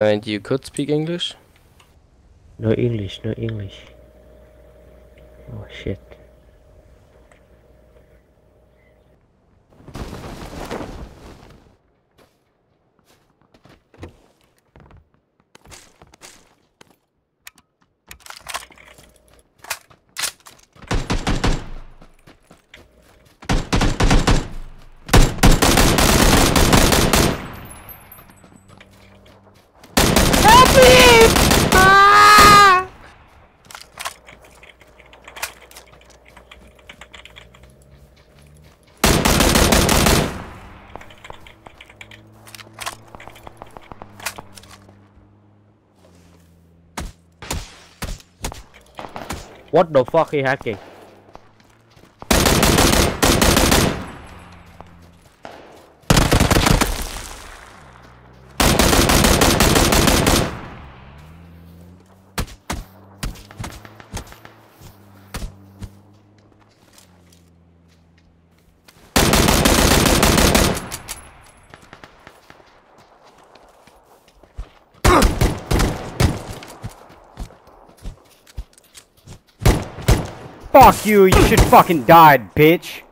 And you could speak English? No English, no English. Oh shit. What the fuck he hacking? Fuck you, you should fucking die, bitch.